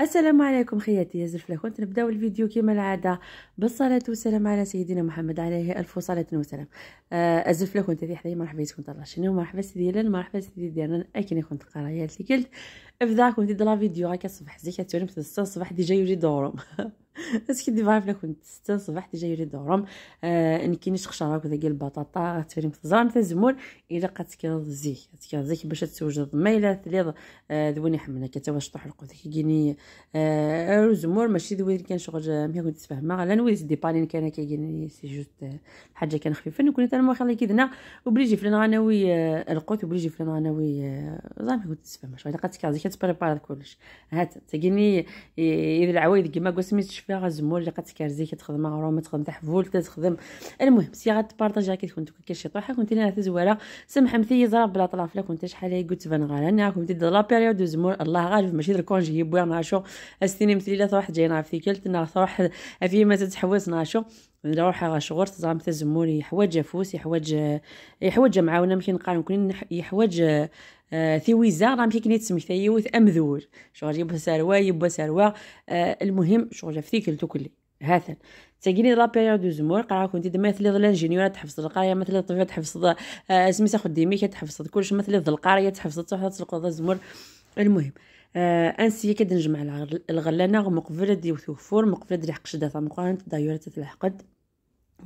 السلام عليكم خياتي يا زلفلة. كنت نبداو الفيديو كما العادة بالصلاة والسلام على سيدنا محمد عليه ألف صلاة وسلام. آه كنت هذه حدايا مرحبا بكم طلع شنو مرحبا سيدي لأن مرحبا سيدي ديالنا أكيد كنت قرايات اللي قلت افدا كنت دلا فيديو هكا الصبح زي كتوري مثل الصباح ديجا يجي دورهم اسكي دي بعرف كنت ستة الصباح ديجا يريد دورهم آه ان كاينش خشاره هكذا ديال البطاطا تفريم في الزران في الزمور الا قد تكير زيك تكير زيك باش تسوجد ميلة ثليض آه ذويني حمنا كتا واش طرح القوت كيجيني آه زمور ماشي ذوي كان شغل مي كنت تفهمها لا نويس دي بالين كان كيجيني سي جوست حاجة كان خفيفه نكون أنا ما خلي كيدنا وبليجي فلان غناوي آه القوت وبليجي فلان غناوي آه زعما كنت تفهم شوية قد تكير زيك تبريبار كلش هات تجيني اذا العوايد كيما قول سميتش فيها غزمول اللي كتكارزي كتخدم غرومه تخدم تحفول تخدم المهم سي غتبارطاجي كي كنت كاين شي طرحه كنت أنا زواره سمحه مثي زراب بلا طلاف. لا كنت شحال قلت فان غالا كنت لا بيريود زمول الله غالب ماشي الكونجي يبويا ناشو. أستيني مثلي لا تروح جاينا في كلت تروح في ما تتحوس ناشو. نروح على شغل زعما الزمول يحوج فوس يحوج معاونا ممكن نقارن. كون يحوج آه ثيويزا راه مشي كنيت سميتها يوث أمذور. شغل يبوا ساروا يبوا ساروا آه المهم شغل في ثيكلتو كلي هاثن تاكيني لا بيريود دو زمور قرا كنت مثل الانجينيور تحفظ القراية مثل الطبيب تحفظ آه سميتها خديمي كتحفظ كلشي مثل القرايه تحفظ تحفظ تلقى الزمور المهم آه أنسي كدنجمع الغلانه مقبله ديال ثوفور مقبله ديال حق شدة مقارنه دايره تتلحقد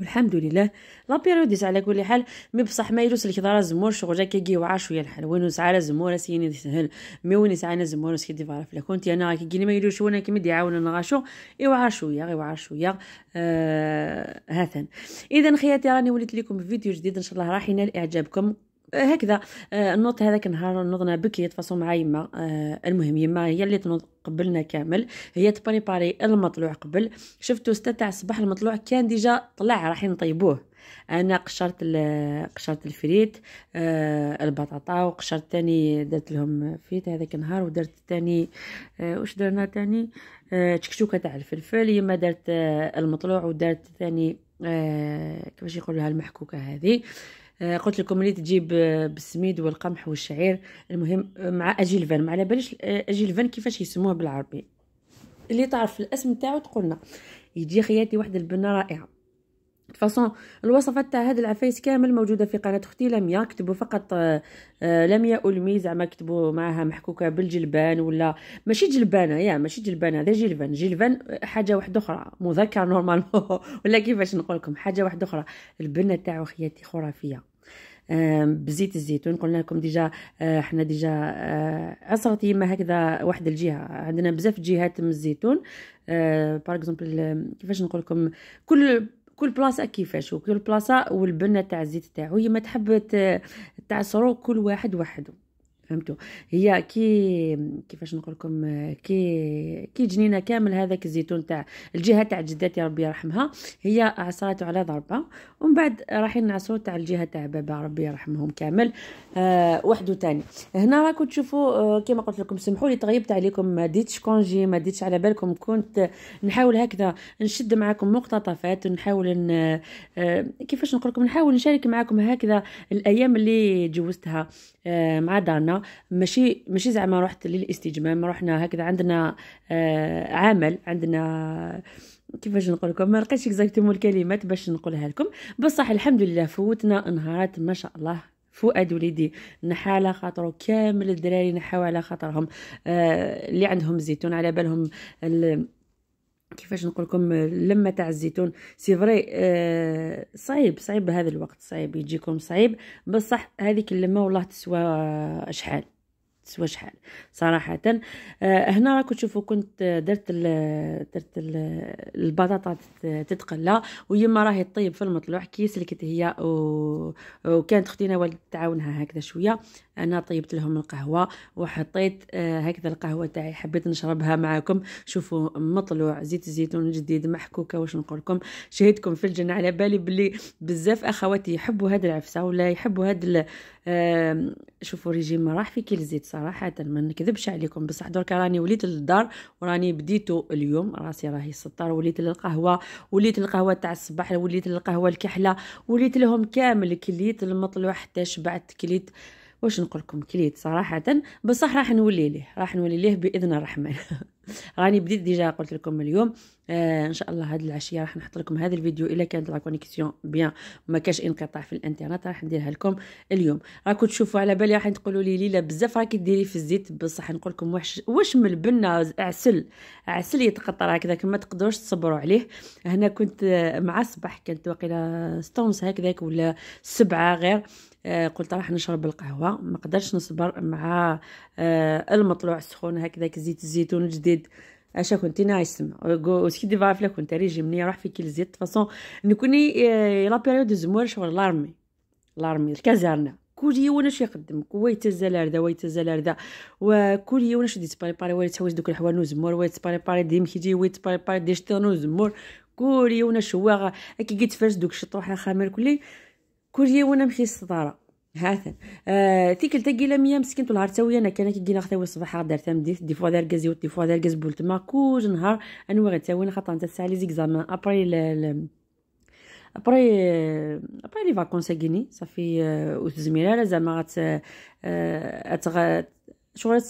والحمد لله. لا بيريود على كل حال. مي بصح ما يلوس الكدار زمور شغل كي وعا شوية الحال. وين سعى زمور سيني سهل مي وين سعى زمور سكي دي فارف كنت أنا كي ما يلوش وأنا كي يعاون نغاشو يوعى شوية يوعى شوية آه هاثن. اذا خياتي راني وليت لكم فيديو جديد. إن شاء الله راح ينال إعجابكم. هكذا. آه النوط هذاك النهار نوضنا بكري تفاصل مع يما. آه المهم يما هي اللي تنوض قبلنا كامل. هي تبريباري المطلوع قبل. شفتو ستة تاع الصباح المطلوع كان ديجا طلع راح نطيبوه أنا قشرت قشرت الفريت آه البطاطا وقشرت تاني درت لهم فيت. هذاك النهار ودرت تاني آه واش درنا تاني؟ آه تشكشوكه تاع الفلفل. يما درت آه المطلوع ودرت تاني آه كيفاش يقولوا المحكوكة هذه؟ قلت لكم اللي تجيب بالسميد والقمح والشعير. المهم مع اجيلفان ما على باليش اجيلفان كيفاش يسموه بالعربي؟ اللي تعرف الاسم تاعو تقولنا يجي خياتي واحد البنة رائعة. فاصون الوصفات تاع هاد العفايس كامل موجودة في قناة أختي. لميا كتبوا فقط لميا اولمي زعما كتبوا معاها محكوكة بالجلبان ولا ماشي جلبانه يا ماشي جلبانه هذا جلفان جلفان حاجة واحدة أخرى مذكر normalement ولا كيفاش نقول لكم حاجة واحدة أخرى. البنة تاعو خياتي خرافية. بزيت الزيتون. قلنا لكم déjà حنا déjà عصرت يما هكذا واحد الجهة. عندنا بزاف جهات من الزيتون. par exemple كيفاش نقول لكم كل كل بلاصة كيفاش وكل بلاصة والبنة تاع الزيت تاعو. هي ما تحب تعصرو كل واحد وحده. فهمتوا. هي كي كيفاش نقول لكم كي كي جنينة كامل هذاك الزيتون تاع الجهة تاع جداتي ربي يرحمها هي عصرته على ضربة. ومن بعد رايحين نعصرو تاع الجهة تاع بابا ربي يرحمهم كامل. آه وحده تاني. هنا راكم تشوفوا آه كما قلت لكم سمحوا لي طيبت عليكم. ما ديتش congé ما ديتش على بالكم. كنت نحاول هكذا نشد معكم مقتطفات ونحاول آه كيفاش نقول لكم نحاول نشارك معكم هكذا الأيام اللي جوزتها آه مع دارنا ماشي ماشي زعما رحت للاستجمام رحنا هكذا عندنا آه عمل عندنا كيفاش نقول لكم ما لقيتش اكزاكتومون الكلمات باش نقولها لكم. بصح الحمد لله فوتنا نهارات ما شاء الله. فؤاد وليدي نحى على خاطرو كامل الدراري نحاو على خاطرهم. آه اللي عندهم زيتون على بالهم كيفاش نقول لكم لما تاع الزيتون. c'est vrai آه صعيب صعيب بهذا الوقت صعيب يجيكم صعيب. بصح هذيك اللمة والله تسوى شحال. تسوى شحال صراحة آه هنا راكم تشوفوا كنت درت ال درت ال البطاطا تتقلى ويما راهي طيب في المطلوع كي سلكت هي. وكانت أختي والد تعاونها هكذا شوية. أنا طيبت لهم القهوة وحطيت آه هكذا القهوة تاعي حبيت نشربها معكم شوفوا مطلوع زيت الزيتون جديد محكوكة واش نقول لكم شهيتكم في الجنة على بالي بلي بزاف أخواتي يحبوا هاد العفسة ولا يحبوا هاد آه شوفوا ريجيم راح في كيل زيت صراحة ما نكذبش عليكم. بصح درك راني وليت للدار وراني بديتو اليوم. راسي راه يسطر وليت للقهوة وليت القهوه تاع الصباح وليت للقهوة الكحلة وليت لهم كامل كليت المطلوع حتى شبعت كليت. واش نقول لكم؟ كليت صراحة. بصح راح نولي ليه؟ راح نولي ليه بإذن الرحمن. راني بديت déjà قلت لكم اليوم. آه إن شاء الله هذه العشية راح نحط لكم هذا الفيديو. إلا كانت la connexion bien وما كاش انقطاع في الإنترنت راح نديرها لكم اليوم. راكم تشوفوا على بالي راح تقولوا لي ليلى بزاف راكي ديري في الزيت بصح نقول لكم واش واش من البنه عسل عسل يتقطر هكذا ما تقدروش تصبروا عليه. هنا كنت مع الصباح كانت واقيلا ستة ونص هكذاك ولا سبعة غير. آه قلت راح نشرب القهوة. ما قدرتش نصبر مع آه المطلوع السخون هكذاك زيت الزيتون الجديد. اش كنت نايس وسكي دي فاف كنت ريجي مني راح في كيل زيت. فاصون نكوني لا بيريود زمور شغل لارمي لارمي الكازارنا كل يوم اش يقدم ويت الزلارده ويت الزلارده وكل يوم اش باري ويت تحوز دوك الحوال نوزمور ويت باري ديم كيجي ويت باري دي شتي نوزمور كل يوم شواغ كي جيت فرش دوك الشطوح خامر كلي كل يوم مشي الصدارة. هاثن آه تيكل تاكي لا ميا مسكين طول تاوي أنا كان كي خاوي الصباح دار تمديت دي فوا دار كازي دي فوا دار كاز بولتما كل نهار. أنا وغا تاوي خاطر انت ساعة لي زيكزامان ابري ابري ابري لي فاكونس كيني صافي وتزميره زعما غات اتغ شغل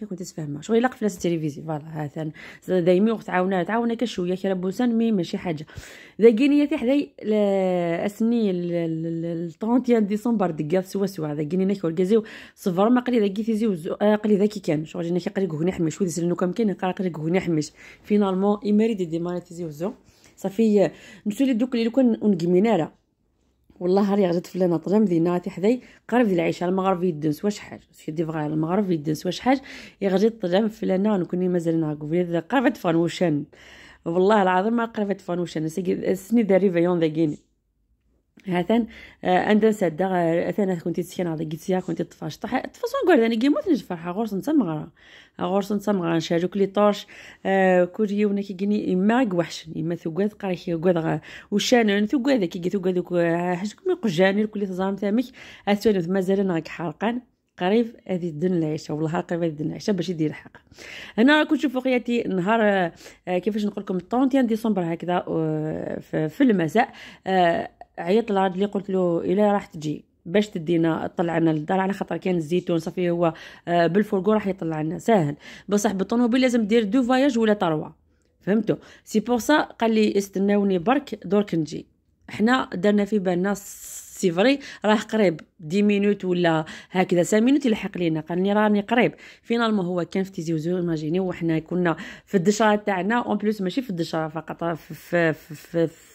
كي كنت تفهمها. شغل لاق في التلفزيون. فوالا هاثان دايما وقت تعاونا تعاونا كشويه كي بوسان مي ماشي حاجة. ذاكيني تي حداي أسني ال 31 ديسمبر دقات سوا سوا. ذاكيني ناك وركازيو صفر ما قلي ذاكي تيزيو قلي ذاكي كان. شغل جينا كي قلي كوغني حمش ودي سلنو كم كاين قلي قلي كوغني حمش فينالمون ايماري دي ديمانيتيزيو زو صافي نسولي دوك اللي كون نقمينارا والله راه غادي فلانه طلع مدينه تي حداي قرب ديال العشاء المغرب يدنس واش حاجة سي دي فغا المغرب يدنس واش حاجة غادي طلع فلانه نكوني مازال نعرفو قربت فانوشان والله العظيم ما قربت فانوشان سني داري فيون ذاكيني هاتان عندنا سادة اثنا كنت تسكن على قيتيا كنت طفاش طح تفاصون قول أنا كيموت نجي فرحة غورس نتا مغرا غورس نتا مغرا نشارو كلي طورش كل يوم كي جيني إما وحشن إما ثقاد قاري ثقاد وشان ثقاد كي ثقاد حاجكم يقجاني كل تزام تامك اثنا مازال ناك حرقان قريب هذه الدن العيشة والله قريب هذه الدن العيشة باش يدير الحق هنا راكم تشوفوا خياتي نهار كيفاش نقول لكم 31 ديسمبر هكذا في المساء عيط لراجلي قلت له الا راح تجي باش تدينا طلعنا للدار على خاطر كان الزيتون صافي هو آه، بال fourgon راح يطلع لنا ساهل. بصح بالطوموبيل لازم دير deux voyages ولا trois فهمتوا c'est pour ça قال لي استناوني برك درك نجي. إحنا درنا في بالنا c'est vrai راه قريب dix minutes ولا هكذا cinq minutes يلحق لينا. قال لي راني قريب. finalement هو كان في تيزي وزو imaginez وحنا كنا في الدشرة تاعنا en plus ماشي في الدشرة فقط في, في, في, في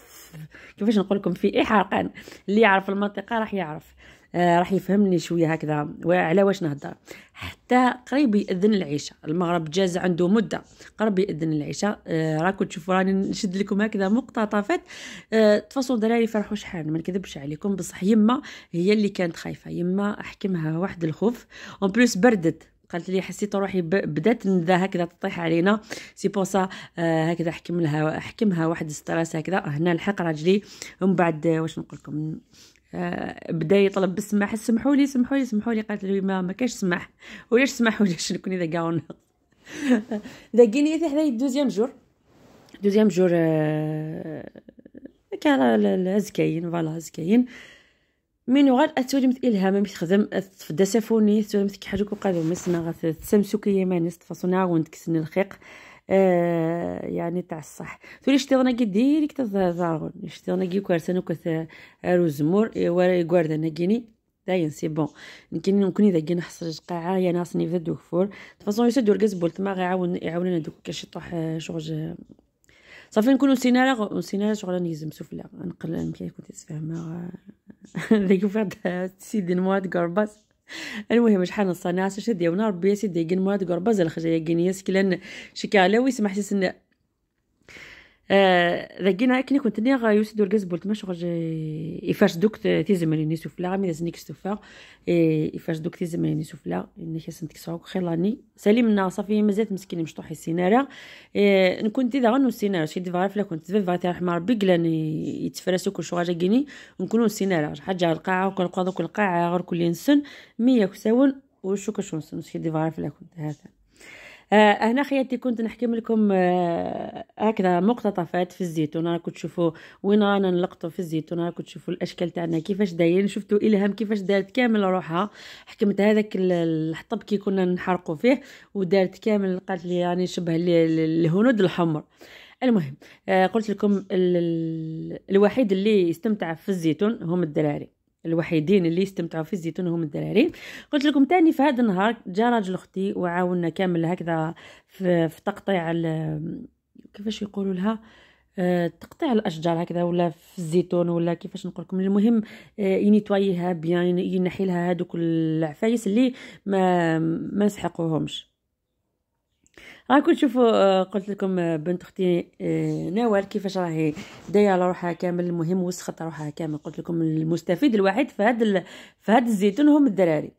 كيفاش نقول لكم في اي حرقان اللي يعرف المنطقة راح يعرف. آه راح يفهمني شوية هكذا. وعلى واش نهضر؟ حتى قريب يأذن العشاء. المغرب جاز عنده مدة. قرب يأذن العشاء. آه راكم تشوفوا راني نشد لكم هكذا مقتطفات. آه toute façon الدراري فرحوا شحال؟ ما نكذبش عليكم بصح يما هي اللي كانت خايفة. يما أحكمها واحد الخوف. en plus بردت. قالت لي حسيت روحي بدات الندى هكذا تطيح علينا. c'est pour ça آه هكذا حكم لها حكمها واحد stress هكذا. هنا الحق راجلي ومن بعد واش نقول لكم؟ آه بدا يطلب بالسماح. سمحوا لي سمحوا لي سمحوا لي. قالت لي ما ما كاش سماح. ولاش سمحوا لي؟ شنو كوني ذا كاون ذا كيني في حدايا دوزيام جور. دوزيام جور آه كان زكاين فوالا زكاين من غير اتولمت الهام مش خدم تفدا سافوني تولمت كي حاجة وقادو مسنا غا تسمسو يماني تفاصونا وند كسن الخيق. آه يعني تاع الصح. تولي شتيغنا كي ديريك تزارغون شتيغنا كي كوارسانو كث روزمور ورا يغواردنا كيني داين سي بون. يمكن نكون اذا كي نحصر قاعة يا ناس في الدكفور تفاصون يسدو الكاز بولت ما غيعاون يعاوننا دوك كاش طوح شغل صافي نكونو سينارا سينارا شغل نيزم سفلى نقل يمكن كنت تفهمها. ذيك سيدي مواد قرباس المهم شحال الصناعة شد يونا ربي سيدي يقن مواد قرباز الخجايا قنيس كلان شكالا ويسمح سن ذاكينا كني كنت نيغ يوسد ورقاز بولت ماش غاج يفاش دوك تيزمريني سوفلا غامي دازنيك ستوفا يفاش دوك تيزمريني سوفلا انك سنت كسوق خيلاني سليمنا صافي مازالت مسكين مشطوح السينارا نكون تي غنو السينارا شي ديفا فلا كنت ديفا تاع رحمه ربي قلان يتفرسو كل غاجا كيني نكونو السينارا حاجة القاعة وكل قاضو كل قاعة غير كل نسن مية كساون وشو كشون سن شي ديفا فلا كنت هذا آه هنا خياتي كنت نحكم لكم آه هكذا مقتطفات في الزيتون راكم تشوفوا وين رانا نلقطوا في الزيتون راكم تشوفوا الأشكال تاعنا كيفاش دايرين شفتوا إلهام كيفاش دارت كامل روحها. حكمت هذاك الحطب كي كنا نحرقوا فيه ودارت كامل قالت لي يعني شبه الهنود الحمر. المهم آه قلت لكم الوحيد اللي يستمتع في الزيتون هم الدراري. الوحيدين اللي يستمتعوا في الزيتون هم الدراري. قلت لكم تاني في هذا النهار جا راجل أختي وعاوننا كامل هكذا في, في تقطيع كيفاش يقولوا لها؟ أه تقطيع الأشجار هكذا ولا في الزيتون ولا كيفاش نقول لكم. المهم أه ينيتوايها بيان ينحي لها هذوك العفايس اللي ما ما نسحقوهمش راكم تشوفوا آه، قلت لكم آه، بنت أختي آه، نوال كيفاش راهي دايرة على روحها كامل المهم وسخت روحها كامل. قلت لكم المستفيد الوحيد في هذا في هذا الزيتون هم الدراري.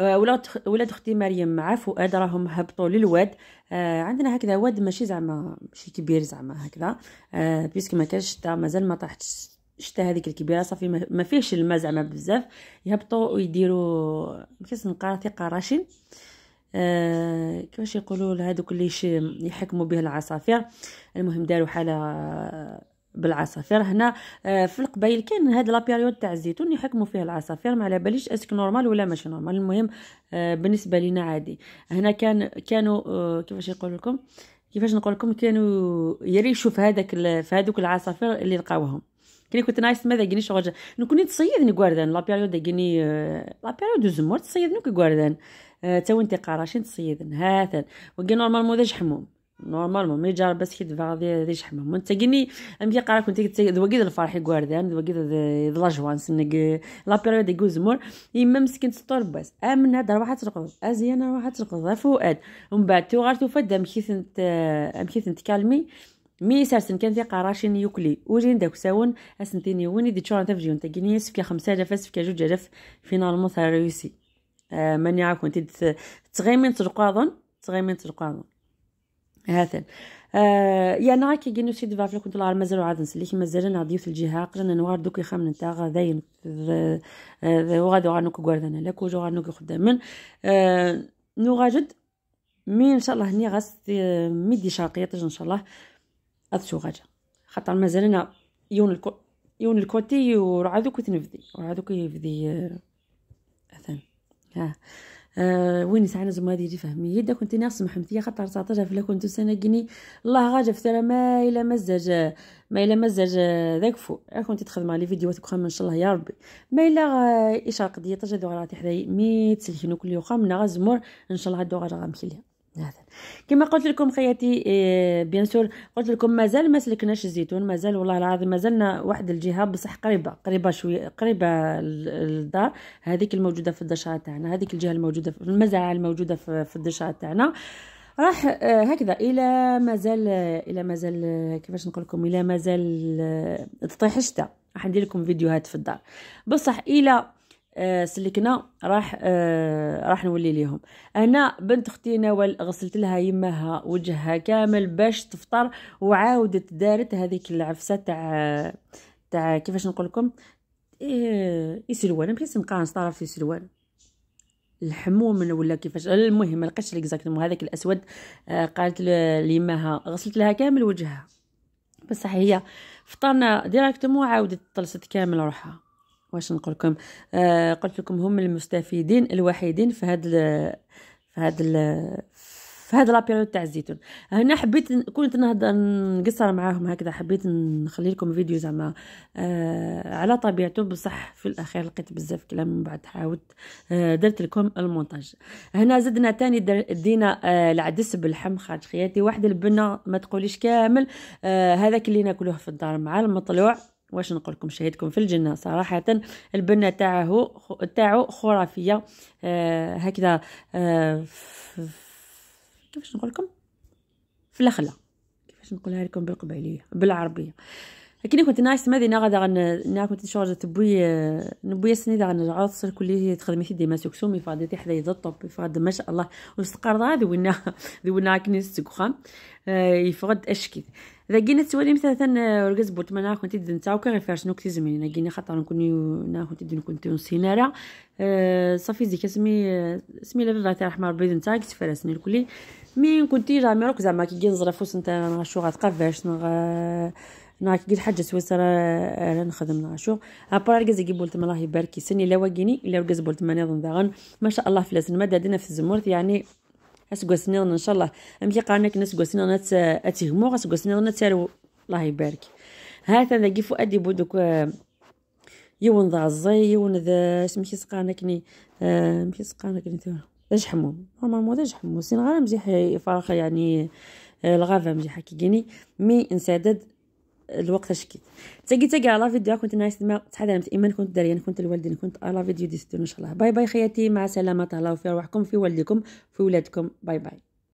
ولاد ولاد أختي مريم مع فؤاد راهم هبطوا للواد. آه عندنا هكذا واد ماشي زعما ماشي كبير زعما هكذا. آه puisque ما كانش شتا مازال ما طاحتش شتا هذيك الكبيرة. صافي ما فيهش الماء زعما بزاف. يهبطوا ويديروا كيس نقارتي قراشين آه كيفاش يقولوا لهذوك اللي يحكموا به العصافير؟ المهم داروا حالة بالعصافير. هنا آه في القبائل كاين هاد لا بيريود تاع الزيتون يحكموا فيها العصافير ما على باليش أسك نورمال ولا ماشي نورمال. المهم آه بالنسبة لينا عادي. هنا كان كانوا آه كيفاش يقول لكم؟ كيفاش نقول لكم؟ كانوا يريشوا في هذاك في هذوك العصافير اللي لقاوهم. كني كنت نايس ماذا جيني شغل نكوني تصيدني غواردان لا بيريود جيني آه، لا بيريود زمور تصيدني غواردان آه، تا وانت قاراشين تصيدن هاثن وكي نورمالمون حموم نورمالمون مي جار بس كي فاغدي ديش حمام انت كيني ام كي قارا كنت دوكيد الفرح يغواردان دوكيد لا جوان سنك لا بيريود يقول مور. يما مسكين تسطور باس آمن هذا راح ترقد أزيان راح ترقد فؤاد. ومن بعد تو غار توفد ام كي ثنت ام كي ثنت كالمي مي سارسن كان في قراشين يوكلي. وجين داك ساون أسنتيني وين دي تشون تفجيون تاكيني سفكا خمسة الاف سفكا جوج الاف فينالمون ثا ريوسي آه ماني عارف كنت تغيمين ترقاضن تغيمين ترقاضن. هاثن آه يا ناكي جينو سيد فافلا كنت الله مازالو عاد نسليك مازال نعديو في الجهة. قلنا نوار دوك يخمن نتا غاداين وغادو غانوك غواردنا لك وجو غانوك خدامن آه نو غاجد مي إن شاء الله هني غاس ميدي شرقية إن شاء الله. اذشو غاجا خاطر مازالنا يون الكو يون الكوتي ورعادوك تنفدي ورعادوك يفدي آه آه وين ساعنا زما ديري فهمي. يدا كنت ناس محمتي خاطر 19 فلا كنت سنة جني الله غاجا فترة ما إلى مزج ما إلى مزج ذاك فو كنت تخدم على فيديوهات كخام إن شاء الله يا ربي. ما إلى إيش قضيه تجد غراتي حداي ميت سلكينو كل يوم من غزمور إن شاء الله هادو غاجا غامشي ليها هذا. كما قلت لكم خياتي إيه بيان سور قلت لكم مازال ما سلكناش الزيتون مازال والله العظيم مازلنا واحد الجهة بصح قريبة قريبة شوية قريبة للدار. هذيك الموجودة في الدشرة تاعنا هذيك الجهة الموجودة في المزرعه الموجودة في الدشرة تاعنا. راح آه، هكذا إلى مازال إلى مازال كيفاش نقول لكم إلى مازال تطيح الشتاء راح ندير لكم فيديوهات في الدار. بصح إلى آه، سلكنا راح آه راح نولي ليهم. أنا بنت أختي نوال غسلت لها يماها وجهها كامل باش تفطر وعاودت دارت هذيك العفسة تاع تاع كيفاش نقول لكم؟ إيه يسلوان. بحيث نقارن طرف في سلوان الحموم ولا كيفاش؟ المهم ما لقيتش exactement هذاك الأسود آه قالت ليماها غسلت لها كامل وجهها. بصح هي فطرنا directement عاودت طلست كامل روحها. واش نقول لكم؟ آه قلت لكم هم المستفيدين الوحيدين في هذا في هذا في هذا la période تاع الزيتون. هنا حبيت كنت نهضر نقصر معاهم هكذا. حبيت نخلي لكم فيديو زعما آه على طبيعته. بصح في الأخير لقيت بزاف كلام من بعد حاولت آه درت لكم المونتاج. هنا زدنا تاني دينا آه العدس باللحم خارج خياتي. واحد البنة ما تقوليش كامل. آه هذاك اللي ناكلوه في الدار مع المطلوع. واش نقول لكم شهيدكم في الجنة صراحة. البنه تاعه تاعو خرافية. آه هكذا آه كيفاش نقول لكم؟ في الاخله كيفاش نقولها لكم بالقبيلية بالعربية. كي كنت نايس مدينة غادا غن كنت شغل تبوي نبوي سني غن عصر كل تخدمي في ديما سكسوم يفادي حدا يضطب يفاد ما شاء الله. واستقر هذا وين ذي وين كنيس سكخام يفقد اشكي إذا جينا تسوالي مثلا رقز بوت منا كنت دنتا وكا غير فارس نوكتي زمين جينا خاطر نكون نا كنت دن كنت نسينارا أه صافي زيك سمي سمي لا تاع رحمة ربي دنتا كنت فارسني الكلي. مي كنتي جامي روك زعما كي جي نزرفوس نتا نغشو غتقفاش نغ ناك قل حاجة سويسرا أنا نخدم ناشو. ابرا يجي بولت الله يبارك سني لا واقيني إلا رقز بولت ما نظن ذاغن. ما شاء الله فلاسن ما دادنا في الزمورت يعني اسكواسني إن شاء الله. امشي قارنك ناس كواسني نات اتيهمو اسكواسني نات الله يبارك هذا ذا كيفو أدي بودك يون ذا الزي يون ذا سمحي سقانكني مشي سقانكني ثوا داش حموم نورمالمون داش حموم سين غير مزيح فراخ يعني الغافه مزيح كيجيني مي نسدد الوقت شكيت تاقي تاقي على فيديو كنت نايس ما تحضرت إيمان كنت داريا كنت الوالدين كنت على فيديو ديستو إن شاء الله. باي باي خياتي مع سلامه تهلاو في روحكم في والدكم في ولادكم. باي باي.